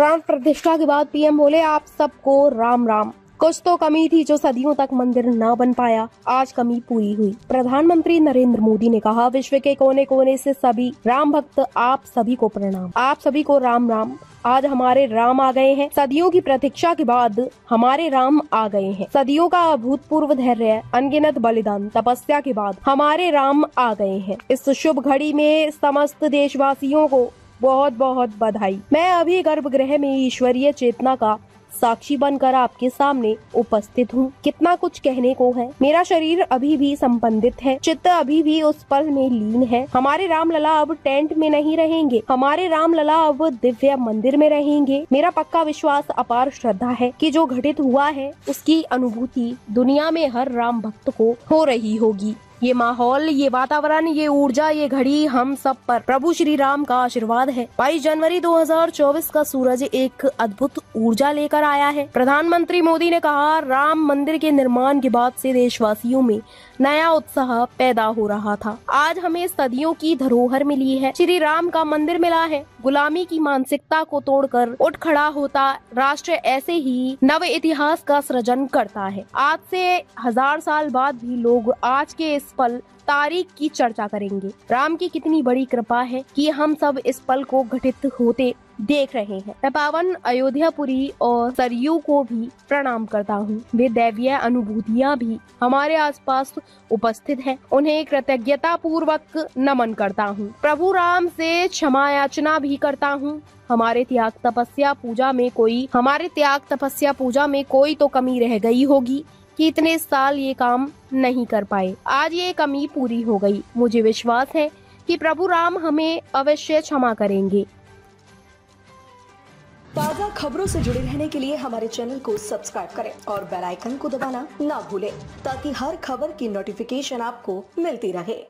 प्राण प्रतिष्ठा के बाद पीएम बोले, आप सबको राम राम। कुछ तो कमी थी जो सदियों तक मंदिर न बन पाया। आज कमी पूरी हुई। प्रधानमंत्री नरेंद्र मोदी ने कहा, विश्व के कोने कोने से सभी राम भक्त, आप सभी को प्रणाम। आप सभी को राम राम। आज हमारे राम आ गए हैं। सदियों की प्रतीक्षा के बाद हमारे राम आ गए हैं। सदियों का अभूतपूर्व धैर्य, अनगिनत बलिदान, तपस्या के बाद हमारे राम आ गए हैं। इस शुभ घड़ी में समस्त देशवासियों को बहुत बहुत बधाई। मैं अभी गर्भगृह में ईश्वरीय चेतना का साक्षी बनकर आपके सामने उपस्थित हूँ। कितना कुछ कहने को है। मेरा शरीर अभी भी संबंधित है। चित्त अभी भी उस पल में लीन है। हमारे राम लला अब टेंट में नहीं रहेंगे। हमारे राम लला अब दिव्य मंदिर में रहेंगे। मेरा पक्का विश्वास, अपार श्रद्धा है कि जो घटित हुआ है, उसकी अनुभूति दुनिया में हर राम भक्त को हो रही होगी। ये माहौल, ये वातावरण, ये ऊर्जा, ये घड़ी हम सब पर प्रभु श्री राम का आशीर्वाद है। 22 जनवरी 2024 का सूरज एक अद्भुत ऊर्जा लेकर आया है। प्रधानमंत्री मोदी ने कहा, राम मंदिर के निर्माण के बाद से देशवासियों में नया उत्साह पैदा हो रहा था। आज हमें सदियों की धरोहर मिली है। श्री राम का मंदिर मिला है। गुलामी की मानसिकता को तोड़कर उठ खड़ा होता राष्ट्र ऐसे ही नव इतिहास का सृजन करता है। आज से हज़ार साल बाद भी लोग आज के पल तारीख की चर्चा करेंगे। राम की कितनी बड़ी कृपा है कि हम सब इस पल को घटित होते देख रहे हैं। मैं पावन अयोध्यापुरी और सरयू को भी प्रणाम करता हूँ। वे दैवीय अनुभूतियाँ भी हमारे आसपास उपस्थित हैं। उन्हें कृतज्ञता पूर्वक नमन करता हूँ। प्रभु राम से क्षमा याचना भी करता हूँ। हमारे त्याग तपस्या पूजा में कोई, हमारे त्याग तपस्या पूजा में कोई तो कमी रह गई होगी। कि इतने साल ये काम नहीं कर पाए। आज ये कमी पूरी हो गई। मुझे विश्वास है कि प्रभु राम हमें अवश्य क्षमा करेंगे। ताज़ा खबरों से जुड़े रहने के लिए हमारे चैनल को सब्सक्राइब करें और बेल आइकन को दबाना ना भूलें, ताकि हर खबर की नोटिफिकेशन आपको मिलती रहे।